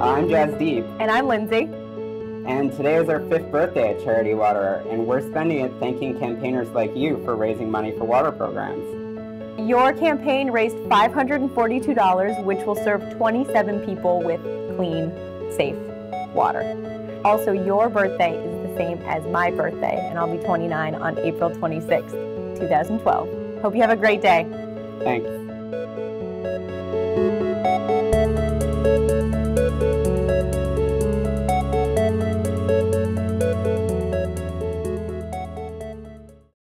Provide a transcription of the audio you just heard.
I'm Jasdeep. And I'm Lindsay. And today is our fifth birthday at Charity Water, and we're spending it thanking campaigners like you for raising money for water programs. Your campaign raised $542, which will serve 27 people with clean, safe water. Also, your birthday is the same as my birthday, and I'll be 29 on April 26th, 2012. Hope you have a great day. Thanks.